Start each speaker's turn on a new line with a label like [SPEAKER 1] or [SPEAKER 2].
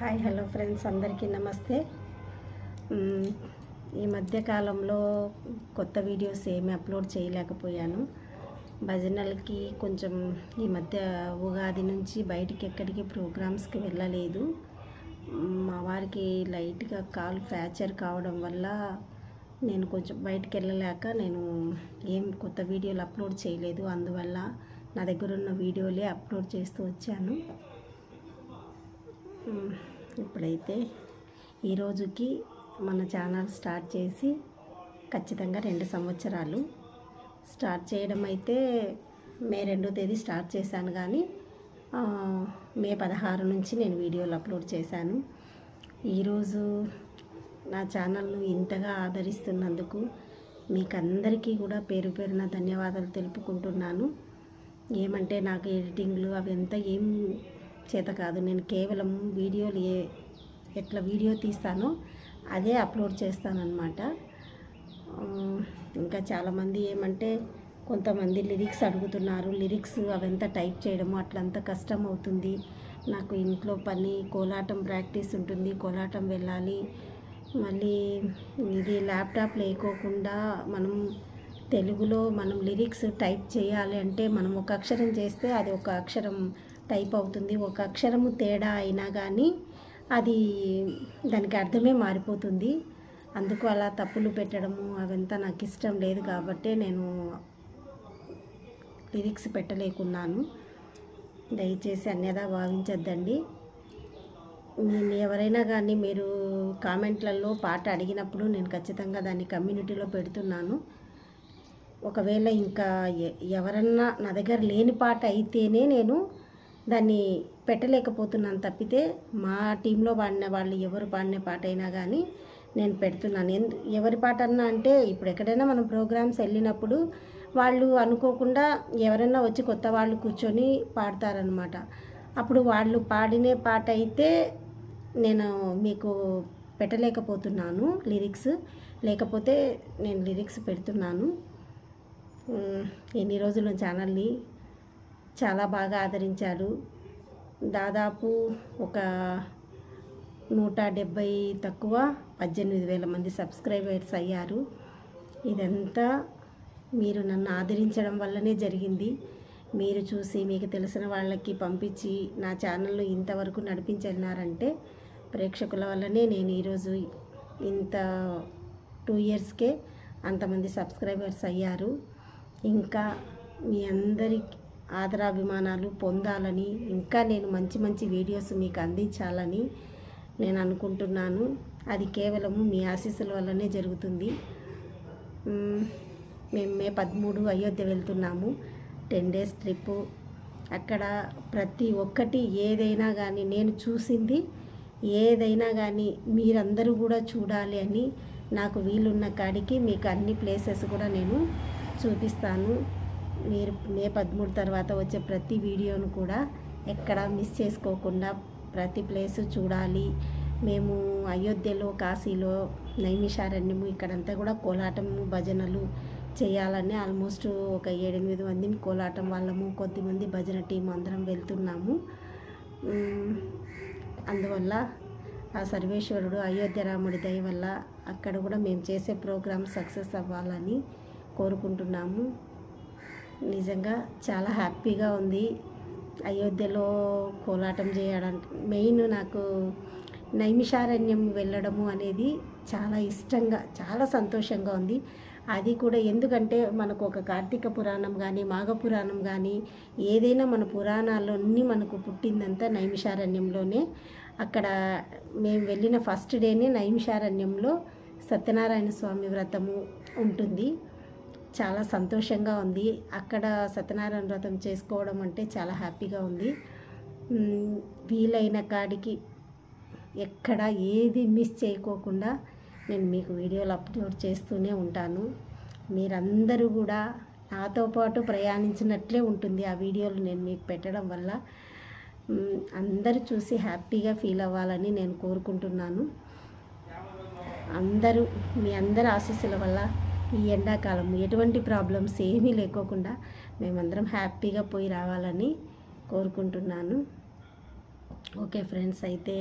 [SPEAKER 1] Hi hello friends అందరికీ నమస్తే. ఈ మధ్యకాలంలో కొత్త వీడియోస్ ఏమీ అప్లోడ్ చేయలేకపోయాను. భజనలకి కొంచెం ఈ మధ్య ఉగాది నుంచి బయటికి ఎక్కడికి ప్రోగ్రామ్స్కి వెళ్ళలేదు. మా వారికి లైట్గా కాల్ ఫ్రాక్చర్ కావడం వల్ల నేను కొంచెం బయటికి వెళ్ళలేక నేను ఏం కొత్త వీడియోలు అప్లోడ్ చేయలేదు. అందువల్ల నా దగ్గర ఉన్న వీడియోలే అప్లోడ్ చేస్తూ వచ్చాను. ఇప్పుడైతే ఈరోజుకి మన ఛానల్ స్టార్ట్ చేసి ఖచ్చితంగా రెండు సంవత్సరాలు స్టార్ట్ చేయడం అయితే మే రెండో తేదీ స్టార్ట్ చేశాను కానీ మే పదహారు నుంచి నేను వీడియోలు అప్లోడ్ చేశాను. ఈరోజు నా ఛానల్ను ఇంతగా ఆదరిస్తున్నందుకు మీకు అందరికీ కూడా పేరు పేరున ధన్యవాదాలు తెలుపుకుంటున్నాను. ఏమంటే నాకు ఎడిటింగ్లు అవి ఎంత ఏం చేత కాదు. నేను కేవలం వీడియోలు ఏ ఎట్లా వీడియో తీస్తానో అదే అప్లోడ్ చేస్తానన్నమాట. ఇంకా చాలామంది ఏమంటే కొంతమంది లిరిక్స్ అడుగుతున్నారు. లిరిక్స్ అవంతా టైప్ చేయడము అట్లంతా కష్టం అవుతుంది. నాకు ఇంట్లో పని కోలాటం ప్రాక్టీస్ ఉంటుంది. కోలాటం వెళ్ళాలి. మళ్ళీ ఇది ల్యాప్టాప్ లేకోకుండా మనం తెలుగులో మనం లిరిక్స్ టైప్ చేయాలి అంటే మనం ఒక అక్షరం చేస్తే అది ఒక అక్షరం టైప్ అవుతుంది. ఒక అక్షరము తేడా అయినా కానీ అది దానికి అర్థమే మారిపోతుంది. అందుకు అలా తప్పులు పెట్టడము అవంతా నాకు ఇష్టం లేదు కాబట్టి నేను లిరిక్స్ పెట్టలేకున్నాను. దయచేసి అన్యదా భావించొద్దండి. నేను ఎవరైనా కానీ మీరు కామెంట్లలో పాట అడిగినప్పుడు నేను ఖచ్చితంగా దాన్ని కమ్యూనిటీలో పెడుతున్నాను. ఒకవేళ ఇంకా ఎవరన్నా నా దగ్గర లేని పాట అయితేనే నేను దాన్ని పెట్టలేకపోతున్నాను తప్పితే మా టీంలో పాడిన వాళ్ళు ఎవరు పాడిన పాట అయినా కానీ నేను పెడుతున్నాను. ఎందు ఎవరి పాట అన్నా అంటే ఇప్పుడు ఎక్కడైనా మనం ప్రోగ్రామ్స్ వెళ్ళినప్పుడు వాళ్ళు అనుకోకుండా ఎవరైనా వచ్చి కొత్త వాళ్ళు కూర్చొని పాడతారనమాట అప్పుడు వాళ్ళు పాడిన పాట అయితే నేను మీకు పెట్టలేకపోతున్నాను లిరిక్స్. లేకపోతే నేను లిరిక్స్ పెడుతున్నాను. ఎన్ని రోజులు ఛానల్ని? చాలా బాగా ఆదరించారు దాదాపు ఒక నూట డెబ్భై తక్కువ పద్దెనిమిది వేల మంది సబ్స్క్రైబర్స్ అయ్యారు. ఇదంతా మీరు నన్ను ఆదరించడం వల్లనే జరిగింది. మీరు చూసి మీకు తెలిసిన వాళ్ళకి పంపించి నా ఛానల్ను ఇంతవరకు నడిపించన్నారంటే ప్రేక్షకుల వల్లనే నేను ఈరోజు ఇంత టూ ఇయర్స్కే అంతమంది సబ్స్క్రైబర్స్ అయ్యారు. ఇంకా మీ అందరికి ఆదరాభిమానాలు పొందాలని ఇంకా నేను మంచి మంచి వీడియోస్ మీకు అందించాలని నేను అనుకుంటున్నాను. అది కేవలము మీ ఆశీస్సుల వల్లనే జరుగుతుంది. మేము. మే పదమూడు అయోధ్య వెళ్తున్నాము. Ten days trip. అక్కడ ప్రతి ఒక్కటి ఏదైనా కానీ నేను చూసింది ఏదైనా కానీ మీరందరూ కూడా చూడాలి అని నాకు వీలున్న కాడికి మీకు అన్ని ప్లేసెస్ కూడా నేను చూపిస్తాను. మీరు మే పదమూడు తర్వాత వచ్చే ప్రతి వీడియోను కూడా ఎక్కడ మిస్ చేసుకోకుండా ప్రతి ప్లేస్ చూడాలి. మేము అయోధ్యలో కాశీలో నైమిషారణ్యము ఇక్కడంతా కూడా కోలాటము భజనలు చేయాలని ఆల్మోస్ట్ ఒక ఏడెనిమిది మందిని కోలాటం వాళ్ళము కొద్దిమంది భజన టీం అందరం వెళ్తున్నాము. అందువల్ల ఆ సర్వేశ్వరుడు అయోధ్య రాముడి దయ వల్ల అక్కడ కూడా మేము చేసే ప్రోగ్రామ్ సక్సెస్ అవ్వాలని కోరుకుంటున్నాము. నిజంగా చాలా హ్యాపీగా ఉంది. అయోధ్యలో కోలాటం చేయడం మెయిన్ నాకు నైమిషారణ్యం వెళ్ళడము అనేది చాలా ఇష్టంగా చాలా సంతోషంగా ఉంది. అది కూడా ఎందుకంటే మనకు ఒక కార్తీక పురాణం కానీ మాఘ పురాణం కానీ ఏదైనా మన పురాణాలన్నీ మనకు పుట్టిందంతా నైమిషారణ్యంలోనే. అక్కడ మేము వెళ్ళిన ఫస్ట్ డేనే నైమిషారణ్యంలో సత్యనారాయణ స్వామి వ్రతము ఉంటుంది. చాలా సంతోషంగా ఉంది. అక్కడ సత్యనారాయణ వ్రతం చేసుకోవడం అంటే చాలా హ్యాపీగా ఉంది. వీలైన కాడికి ఎక్కడ ఏది మిస్ చేయకోకుండా నేను మీకు వీడియోలు అప్లోడ్ చేస్తూనే ఉంటాను. మీరందరూ కూడా నాతో పాటు ప్రయాణించినట్లే ఉంటుంది ఆ వీడియోలు నేను మీకు పెట్టడం వల్ల. అందరూ చూసి హ్యాపీగా ఫీల్ అవ్వాలని నేను కోరుకుంటున్నాను. అందరూ మీ అందరి ఆశీస్సుల వల్ల ఈ ఎండాకాలం ఎటువంటి ప్రాబ్లమ్స్ ఏమీ లేకోకుండా మేమందరం హ్యాపీగా పోయి రావాలని కోరుకుంటున్నాను. ఓకే ఫ్రెండ్స్ అయితే